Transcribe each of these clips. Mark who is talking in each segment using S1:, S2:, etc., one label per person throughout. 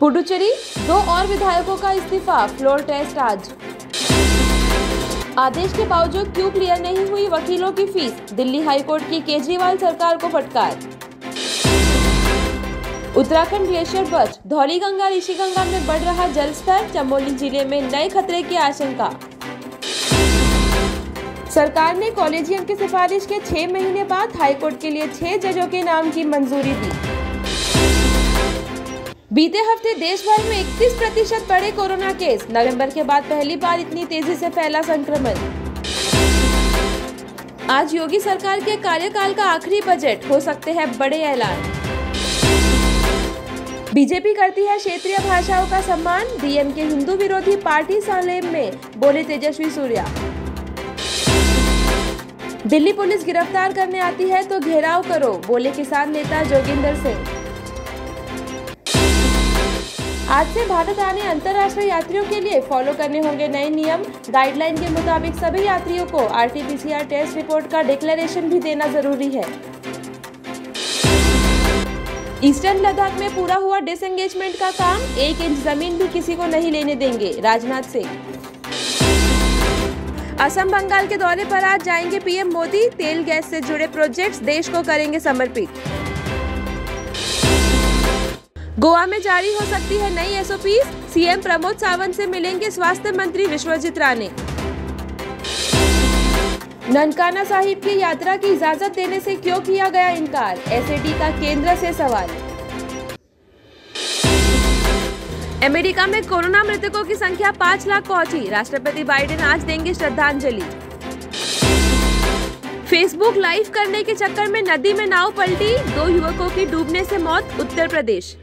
S1: पुडुचेरी, दो और विधायकों का इस्तीफा फ्लोर टेस्ट आज। आदेश के बावजूद क्यों क्लियर नहीं हुई वकीलों की फ़ीस दिल्ली हाईकोर्ट की केजरीवाल सरकार को फटकार। उत्तराखंड ग्लेशियर बच। धौली गंगा ऋषि गंगा में बढ़ रहा जल स्तर, चमोली ज़िले में नए खतरे की आशंका। सरकार ने कॉलेजियम की सिफारिश के छह महीने बाद हाईकोर्ट के लिए छह जजों के नाम की मंजूरी दी। बीते हफ़्ते देश भर में 31 प्रतिशत बढ़े कोरोना केस। नवंबर के बाद पहली बार इतनी तेज़ी से फैला संक्रमण। आज योगी सरकार के कार्यकाल का आखिरी बजट, हो सकते हैं बड़े ऐलान। बीजेपी करती है क्षेत्रीय भाषाओं का सम्मान, डीएम के हिंदू विरोधी पार्टी सालेम में, बोले तेजस्वी सूर्या। दिल्ली पुलिस गिरफ़्तार करने आती है तो घेराव करो, बोले किसान नेता जोगिंदर सिंह। आज से भारत आने अंतर्राष्ट्रीय यात्रियों के लिए फॉलो करने होंगे नए नियम। गाइडलाइन के मुताबिक सभी यात्रियों को आरटीपीसीआर टेस्ट रिपोर्ट का डिक्लेरेशन भी देना ज़रूरी है। ईस्टर्न लद्दाख में पूरा हुआ डिसएंगेजमेंट का काम। एक इंच ज़मीन भी किसी को नहीं लेने देंगे, राजनाथ सिंह। असम, बंगाल के दौरे पर आज जाएँगे पीएम मोदी। तेल गैस से जुड़े प्रोजेक्ट्स देश को करेंगे समर्पित। गोवा में जारी हो सकती है नई एसओपी सीएम प्रमोद सावंत से मिलेंगे स्वास्थ्य मंत्री विश्वजीत राणे। ननकाना साहिब की यात्रा की इजाज़त देने से क्यों किया गया इनकार? एसएडी का केंद्र से सवाल। अमेरिका में कोरोना मृतकों की संख्या पाँच लाख पहुँची। राष्ट्रपति बाइडेन आज देंगे श्रद्धांजलि। फेसबुक लाइव करने के चक्कर में नदी में नाव पलटी। दो युवकों की डूबने से मौत, उत्तर प्रदेश।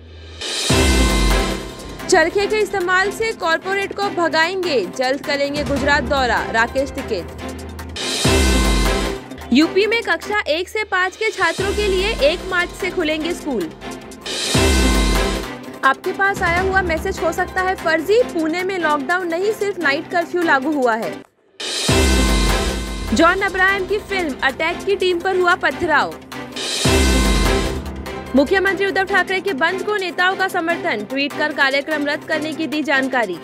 S1: चरखे के इस्तेमाल से कॉरपोरेट को भगाएँगे, जल्द करेंगे गुजरात दौरा, राकेश टिकेत। यूपी में कक्षा एक से पाँच के छात्रों के लिए एक मार्च से खुलेंगे स्कूल। आपके पास आया हुआ मैसेज हो सकता है, फर्जी, पुणे में लॉकडाउन नहीं, सिर्फ़ नाइट कर्फ्यू लागू हुआ है। जॉन अब्राहम की फ़िल्म अटैक की टीम पर हुआ पथराव। मुख्यमंत्री उद्धव ठाकरे के बंद को नेताओं का समर्थन, ट्वीट कर कार्यक्रम रद्द करने की दी जानकारी।